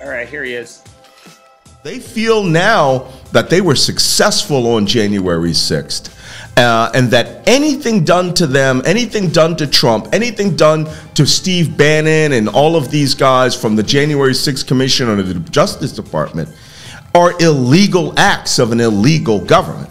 All right, here he is. They feel now that they were successful on January 6th. Uh, and that anything done to them, anything done to Trump, anything done to Steve Bannon and all of these guys from the January 6th Commission under the Justice Department are illegal acts of an illegal government.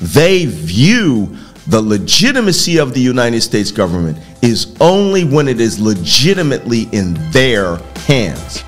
They view the legitimacy of the United States government is only when it is legitimately in their hands.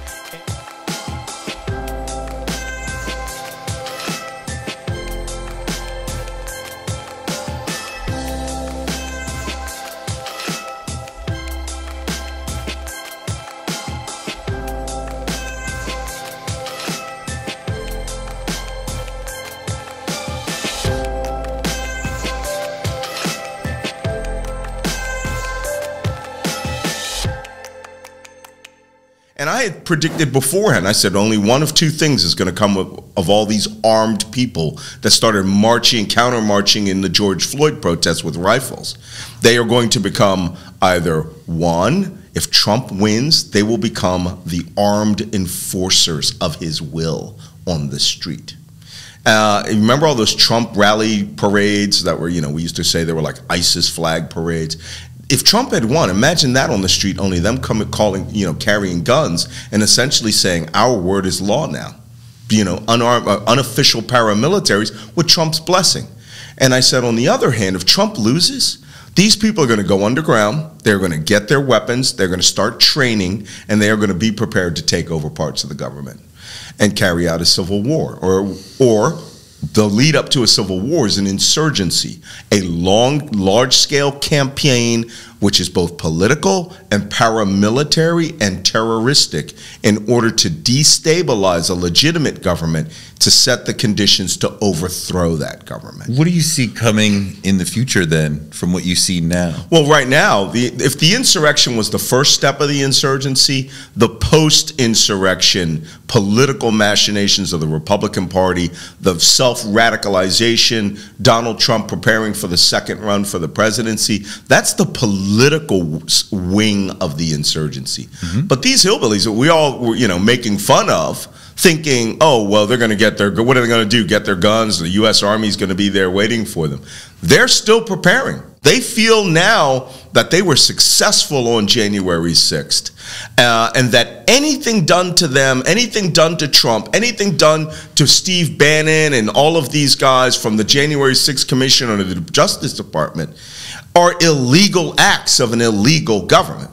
And I had predicted beforehand, I said only one of two things is going to come of, of all these armed people that started marching, counter marching in the George Floyd protests with rifles. They are going to become either one, if Trump wins, they will become the armed enforcers of his will on the street. Uh, remember all those Trump rally parades that were, you know, we used to say they were like ISIS flag parades if Trump had won, imagine that on the street, only them coming, calling, you know, carrying guns and essentially saying our word is law now. You know, unarmed, uh, unofficial paramilitaries with Trump's blessing. And I said, on the other hand, if Trump loses, these people are going to go underground. They're going to get their weapons. They're going to start training, and they are going to be prepared to take over parts of the government and carry out a civil war or or the lead up to a civil war is an insurgency, a long, large scale campaign which is both political and paramilitary and terroristic in order to destabilize a legitimate government to set the conditions to overthrow that government. What do you see coming in the future then from what you see now? Well, right now, the, if the insurrection was the first step of the insurgency, the post insurrection political machinations of the Republican Party, the self radicalization, Donald Trump preparing for the second run for the presidency, that's the political wing of the insurgency. Mm-hmm. But these hillbillies that we all were, you know, making fun of, thinking, oh, well, they're going to get their, what are they going to do? Get their guns? The U.S. Army is going to be there waiting for them. They're still preparing. They feel now that they were successful on January 6th, uh, and that anything done to them, anything done to Trump, anything done to Steve Bannon and all of these guys from the January 6th Commission under the Justice Department are illegal acts of an illegal government.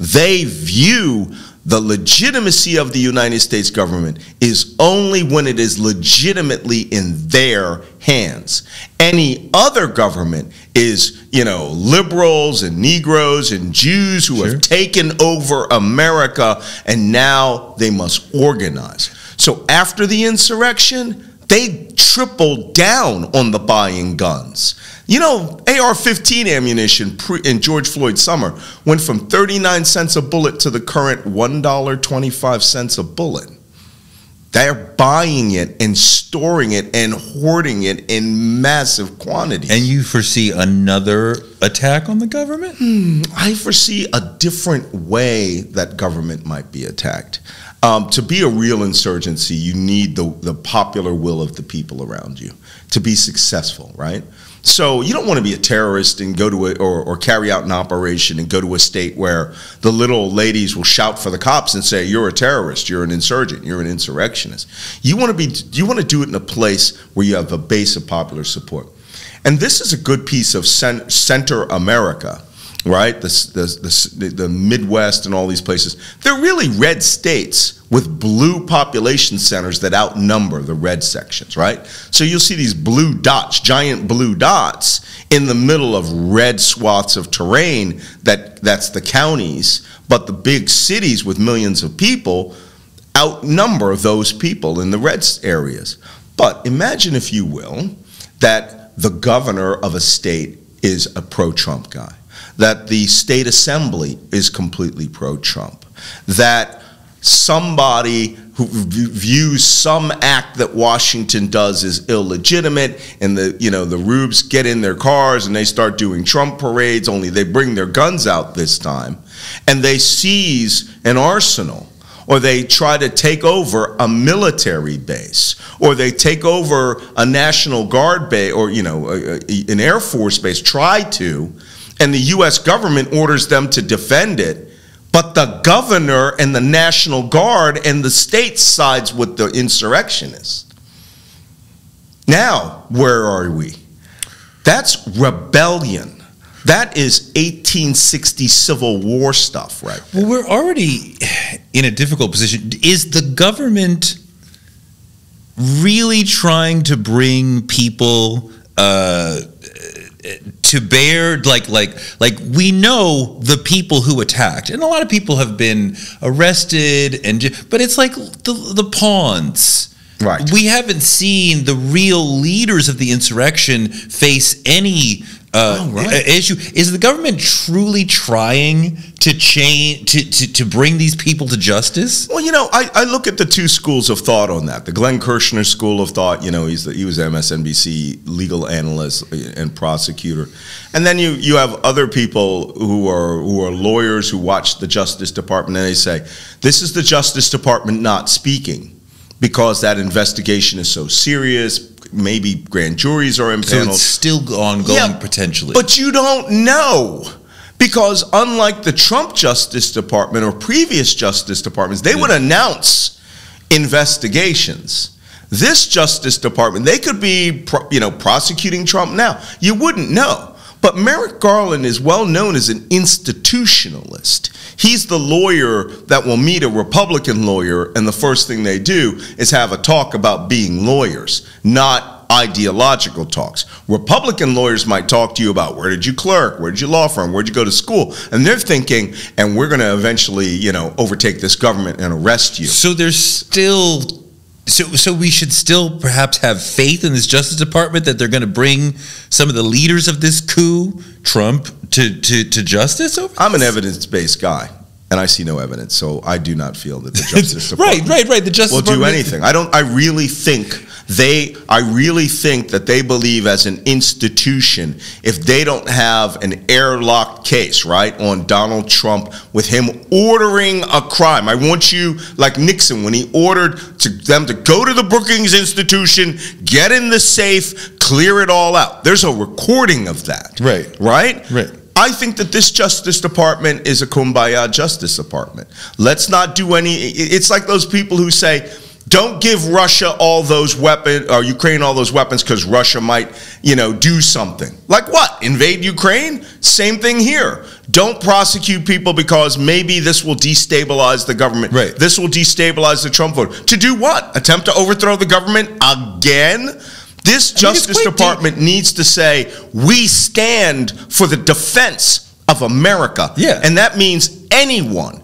They view the legitimacy of the United States government is only when it is legitimately in their hands. Any other government is, you know, liberals and Negroes and Jews who sure. have taken over America and now they must organize. So after the insurrection, they tripled down on the buying guns. You know, AR 15 ammunition in George Floyd summer went from 39 cents a bullet to the current $1.25 a bullet. They're buying it and storing it and hoarding it in massive quantities. And you foresee another attack on the government? Hmm, I foresee a different way that government might be attacked. Um, to be a real insurgency, you need the, the popular will of the people around you to be successful, right? So you don't want to be a terrorist and go to a, or, or carry out an operation and go to a state where the little ladies will shout for the cops and say you're a terrorist, you're an insurgent, you're an insurrectionist. You want to be you want to do it in a place where you have a base of popular support. And this is a good piece of center America right? The, the, the, the, Midwest and all these places. They're really red states with blue population centers that outnumber the red sections, right? So you'll see these blue dots, giant blue dots in the middle of red swaths of terrain that that's the counties, but the big cities with millions of people outnumber those people in the red areas. But imagine, if you will, that the governor of a state is a pro Trump guy that the state assembly is completely pro-Trump, that somebody who views some act that Washington does as illegitimate and the you know the rubes get in their cars and they start doing Trump parades only they bring their guns out this time and they seize an arsenal or they try to take over a military base, or they take over a National Guard base, or you know, a, a, an Air Force base, try to, and the U.S. government orders them to defend it, but the governor and the National Guard and the state sides with the insurrectionists. Now, where are we? That's rebellion. That is 1860 Civil War stuff, right? there. Well, we're already in a difficult position. Is the government really trying to bring people uh, to bear? Like, like, like we know the people who attacked, and a lot of people have been arrested, and but it's like the the pawns. Right. We haven't seen the real leaders of the insurrection face any uh, Oh, right. issue. Is the government truly trying to change to, to, to bring these people to justice? Well, you know, I, I look at the two schools of thought on that. The Glenn Kirshner school of thought, you know, he's the, he was MSNBC legal analyst and prosecutor, and then you you have other people who are who are lawyers who watch the Justice Department and they say this is the Justice Department not speaking because that investigation is so serious. Maybe grand juries are So it's still ongoing Yeah, potentially. But you don't know. Because unlike the Trump Justice Department or previous Justice Departments, they would announce investigations. This Justice Department, they could be, you know, prosecuting Trump now. You wouldn't know. But Merrick Garland is well known as an institutionalist. He's the lawyer that will meet a Republican lawyer, and the first thing they do is have a talk about being lawyers, not ideological talks. Republican lawyers might talk to you about where did you clerk, where did you law firm, where did you go to school, and they're thinking, and we're going to eventually, you know, overtake this government and arrest you. so there's still so so we should still perhaps have faith in this Justice Department that they're going to bring some of the leaders of this coup, Trump, to to, to justice over. I'm an evidence-based guy, and I see no evidence, so I do not feel that the Justice Department right, right, right. The Justice will do anything. I don't. I really think they. I really think that they believe as an institution, if they don't have an airlocked case, right, on Donald Trump with him ordering a crime. I want you like Nixon when he ordered to them to go to the Brookings Institution, get in the safe, clear it all out. There's a recording of that. Right. Right. Right. I think that this Justice Department is a kumbaya Justice Department. Let's not do any. It's like those people who say, "Don't give Russia all those weapons or Ukraine all those weapons because Russia might, you know, do something." Like what? Invade Ukraine? Same thing here. Don't prosecute people because maybe this will destabilize the government. Right. This will destabilize the Trump vote. To do what? Attempt to overthrow the government again? This think it's Justice quite deep. Department needs to say, we stand for the defense of America. Yeah. And that means anyone.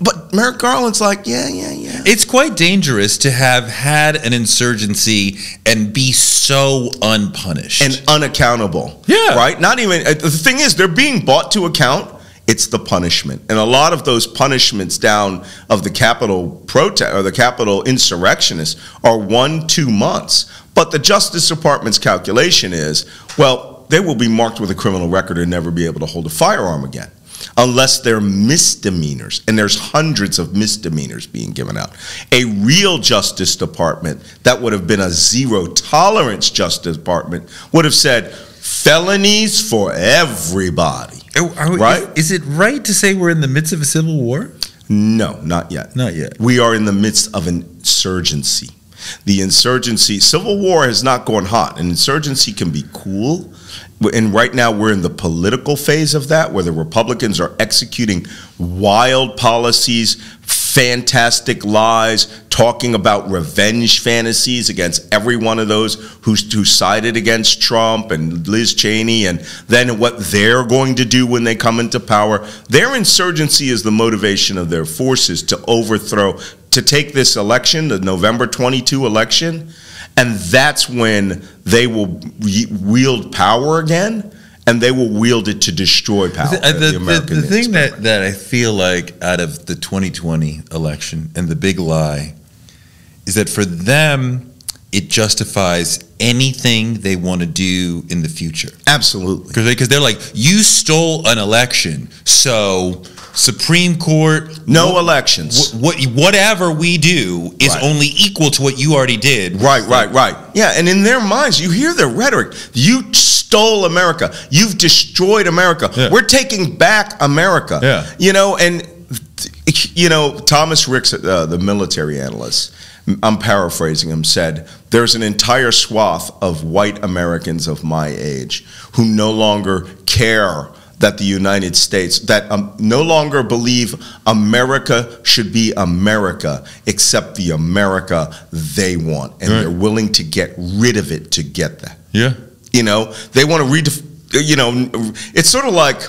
But Merrick Garland's like, yeah, yeah, yeah. It's quite dangerous to have had an insurgency and be so unpunished. and unaccountable. Yeah. Right? Not even, uh, the thing is, they're being brought to account. It's the punishment. And a lot of those punishments down of the capital protest or the Capitol insurrectionists are one, two months. But the Justice Department's calculation is well, they will be marked with a criminal record and never be able to hold a firearm again. Unless they're misdemeanors, and there's hundreds of misdemeanors being given out. A real Justice Department that would have been a zero tolerance Justice Department would have said felonies for everybody. Eh, are Right? Is, is it right to say we're in the midst of a civil war? No, not yet. Not yet. We are in the midst of an insurgency. The insurgency, civil war has not gone hot. An insurgency can be cool. And right now, we're in the political phase of that, where the Republicans are executing wild policies, fantastic lies, talking about revenge fantasies against every one of those who, who sided against Trump and Liz Cheney, and then what they're going to do when they come into power. Their insurgency is the motivation of their forces to overthrow, to take this election, the November 22 election, and that's when they will wield power again. And they will wield it to destroy power. The, uh, the the- the- thing that, that I feel like out of the 2020 election and the big lie is that for them, it justifies anything they want to do in the future. absolutely. Because they, are like, you stole an election, so Supreme Court, No what, elections. what whatever we do is Right. only equal to what you already did. Right, right, right. Yeah, and in their minds, you hear their rhetoric. You stole America. You've destroyed America. Yeah. We're taking back America. Yeah. You know, and you know, Thomas Ricks, uh, the military analyst, I'm paraphrasing him, said there's an entire swath of white Americans of my age who no longer care that the United States, that um, no longer believe America should be America, except the America they want. And Right. they're willing to get rid of it to get that. Yeah. You know, they want to read. You know, it's sort of like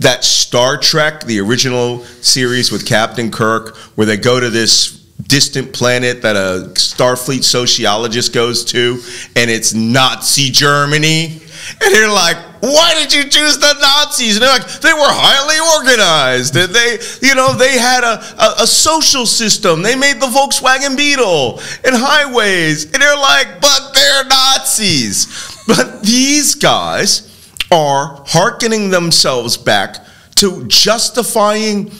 that Star Trek, the original series with Captain Kirk, where they go to this distant planet that a Starfleet sociologist goes to, and it's Nazi Germany. And they're like, why did you choose the Nazis? And they're like, they were highly organized. And they, you know, they had a, a, a social system. They made the Volkswagen Beetle and highways. And they're like, but they're Nazis. But these guys are hearkening themselves back to justifying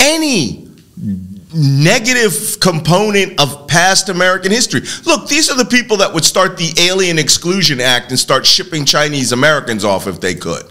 any negative component of past American history. Look, these are the people that would start the Alien Exclusion Act and start shipping Chinese Americans off if they could.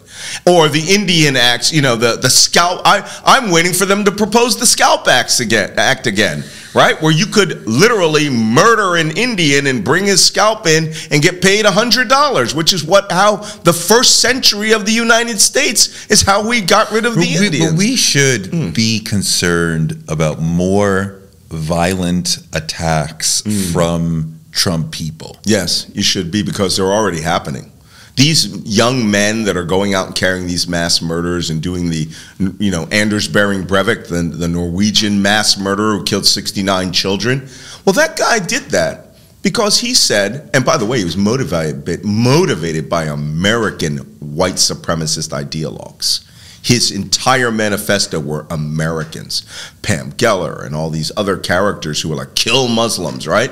Or the Indian Acts, you know, the, the scalp. I, I'm waiting for them to propose the Scalp Acts again, Act again, right? Where you could literally murder an Indian and bring his scalp in and get paid $100, which is what how the first century of the United States is how we got rid of the we, Indians. but we should hmm. be concerned about more violent attacks hmm. from Trump people. Yes, you should be because they're already happening. These young men that are going out and carrying these mass murders and doing the, you know, Anders Behring Breivik, the, the Norwegian mass murderer who killed 69 children. Well, that guy did that because he said, and by the way, he was motivated, motivated by American white supremacist ideologues. His entire manifesto were Americans. Pam Geller and all these other characters who were like, kill Muslims, right?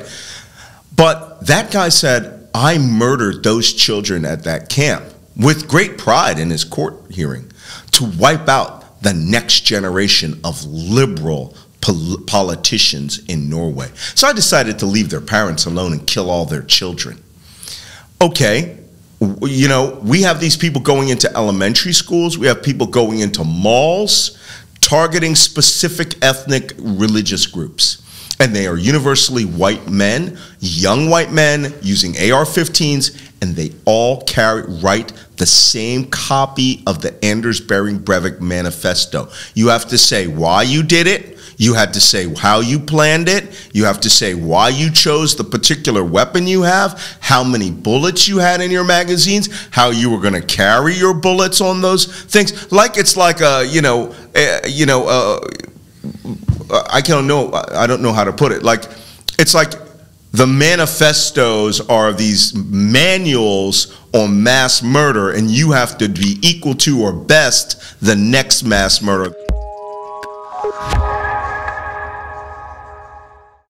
But that guy said, I murdered those children at that camp with great pride in his court hearing to wipe out the next generation of liberal pol- politicians in Norway. So I decided to leave their parents alone and kill all their children. Okay, you know, we have these people going into elementary schools, we have people going into malls, targeting specific ethnic religious groups. And they are universally white men, young white men using AR 15s, and they all carry, write the same copy of the Anders Behring Breivik manifesto. You have to say why you did it. You had to say how you planned it. You have to say why you chose the particular weapon you have, how many bullets you had in your magazines, how you were going to carry your bullets on those things. Like it's like a, you know, uh, you know, uh, I don't know. I don't know how to put it. Like it's like the manifestos are these manuals on mass murder, and you have to be equal to or best the next mass murder.